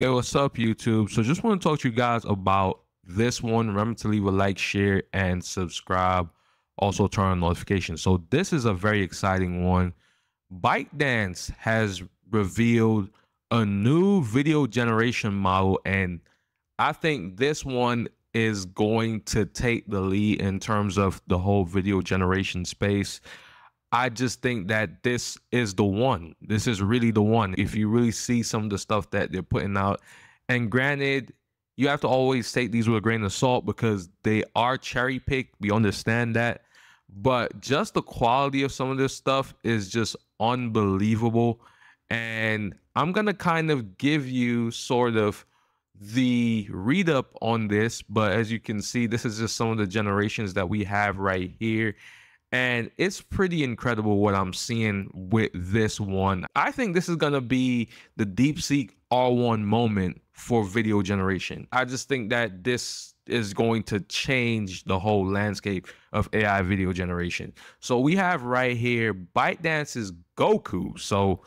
Hey, what's up, YouTube? So just want to talk to you guys about this one. Remember to leave a like, share, and subscribe. Also turn on notifications. So this is a very exciting one. ByteDance has revealed a new video generation model, and I think this one is going to take the lead in terms of the whole video generation space. I just think that this is the one. This is really the one. If you really see some of the stuff that they're putting out, and granted, you have to always take these with a grain of salt because they are cherry picked. We understand that. But just the quality of some of this stuff is just unbelievable. And I'm going to kind of give you sort of the read up on this. But as you can see, this is just some of the generations that we have right here. And it's pretty incredible what I'm seeing with this one. I think this is going to be the deep DeepSeek R1 moment for video generation. I just think that this is going to change the whole landscape of AI video generation. So we have right here ByteDance's Goku. So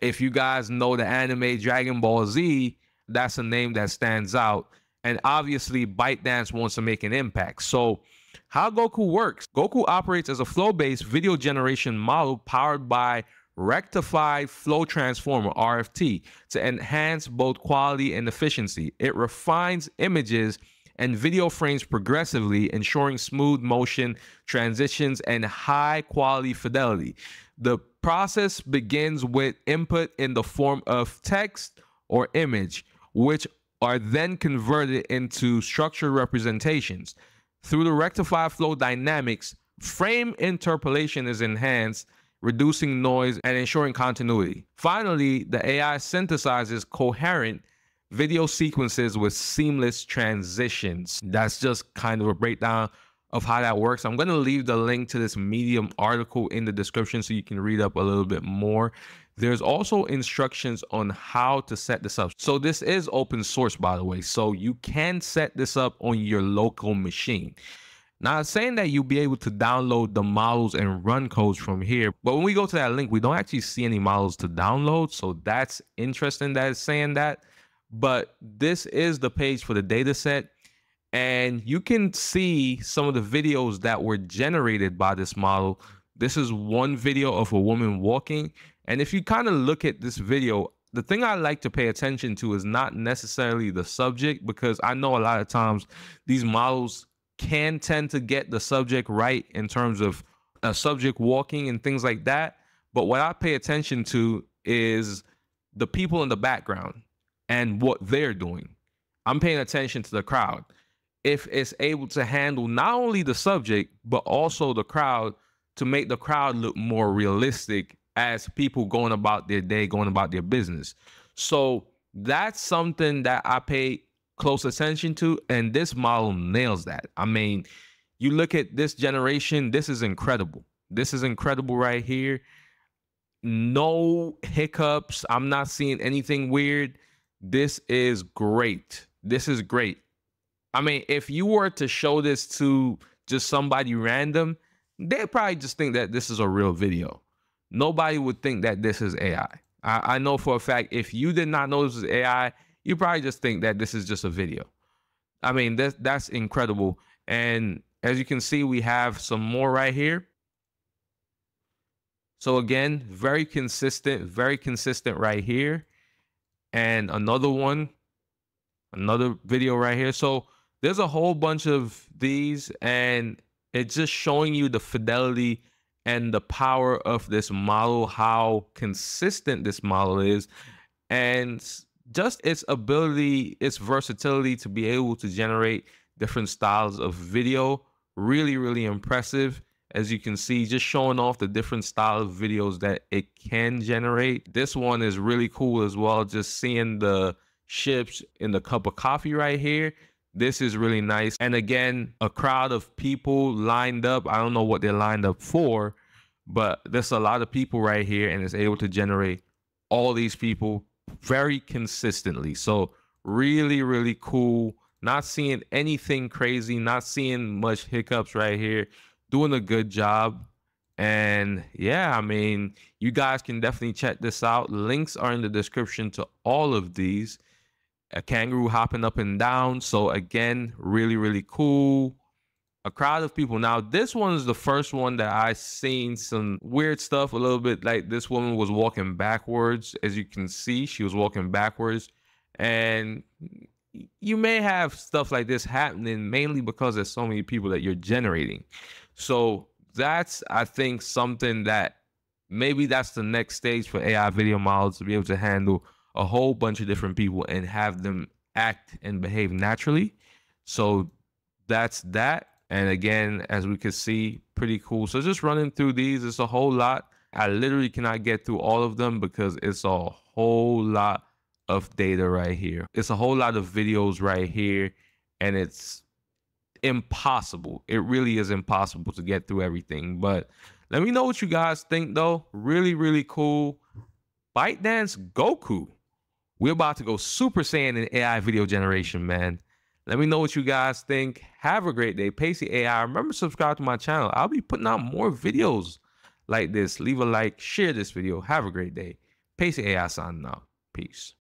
if you guys know the anime Dragon Ball Z, that's a name that stands out. And obviously, ByteDance wants to make an impact. So how Goku works. Goku operates as a flow-based video generation model powered by Rectified Flow Transformer RFT to enhance both quality and efficiency. It refines images and video frames progressively, ensuring smooth motion transitions and high quality fidelity. The process begins with input in the form of text or image, which are then converted into structured representations. Through the rectified flow dynamics, frame interpolation is enhanced, reducing noise and ensuring continuity. Finally, the AI synthesizes coherent video sequences with seamless transitions. That's just kind of a breakdown of how that works. I'm going to leave the link to this Medium article in the description so you can read up a little bit more. There's also instructions on how to set this up. So this is open source, by the way. So you can set this up on your local machine. Now, saying that you'll be able to download the models and run codes from here, but when we go to that link, we don't actually see any models to download. So that's interesting that it's saying that. But this is the page for the data set. And you can see some of the videos that were generated by this model. This is one video of a woman walking. And if you kind of look at this video, the thing I like to pay attention to is not necessarily the subject because I know a lot of times these models can tend to get the subject right in terms of a subject walking and things like that. But what I pay attention to is the people in the background and what they're doing. I'm paying attention to the crowd. If it's able to handle not only the subject, but also the crowd to make the crowd look more realistic as people going about their day, going about their business. So that's something that I pay close attention to, and this model nails that. I mean, you look at this generation, this is incredible. This is incredible right here. No hiccups. I'm not seeing anything weird. This is great. This is great. I mean, if you were to show this to just somebody random, they'd probably just think that this is a real video nobody would think that this is AI. I, I know for a fact if you did not know this was AI, you probably just think that this is just a video. I mean, that's that's incredible. And as you can see, we have some more right here. So again, very consistent, very consistent right here. And another one, another video right here. So there's a whole bunch of these and it's just showing you the fidelity and the power of this model, how consistent this model is, and just its ability, its versatility to be able to generate different styles of video. Really, really impressive. As you can see, just showing off the different style of videos that it can generate. This one is really cool as well. Just seeing the ships in the cup of coffee right here. This is really nice. And again, a crowd of people lined up. I don't know what they're lined up for, but there's a lot of people right here and it's able to generate all these people very consistently. So really, really cool. Not seeing anything crazy, not seeing much hiccups right here. Doing a good job. And yeah, I mean, you guys can definitely check this out. Links are in the description to all of these. A kangaroo hopping up and down. So again, really, really cool. A crowd of people. Now, this one is the first one that I seen some weird stuff. A little bit like this woman was walking backwards. As you can see, she was walking backwards. And you may have stuff like this happening mainly because there's so many people that you're generating. So that's I think something that maybe that's the next stage for AI video models to be able to handle a whole bunch of different people and have them act and behave naturally. So that's that. And again, as we can see, pretty cool. So just running through these, it's a whole lot. I literally cannot get through all of them because it's a whole lot of data right here. It's a whole lot of videos right here, and it's impossible. It really is impossible to get through everything. But let me know what you guys think, though. Really, really cool. ByteDance Goku. We're about to go Super Saiyan in AI video generation, man. Let me know what you guys think. Have a great day. Pacey AI. Remember, subscribe to my channel. I'll be putting out more videos like this. Leave a like, share this video. Have a great day. Pacey AI signing out. Peace.